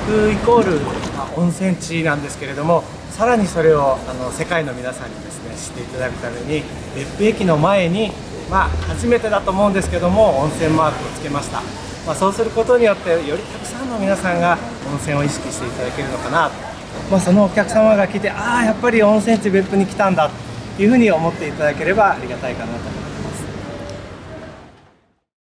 区イコール、ま、温泉地なんですけれどもさらにそれをあの世界の皆さんにですね知っていただくために別府駅の前に、まあ、初めてだと思うんですけども温泉マークをつけました、まあ、そうすることによってよりたくさんの皆さんが温泉を意識していただけるのかなと、まあ、そのお客様が来てああやっぱり温泉地別府に来たんだというふうに思っていただければありがたいかなと思います。